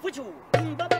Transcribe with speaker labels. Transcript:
Speaker 1: 不求。嗯巴巴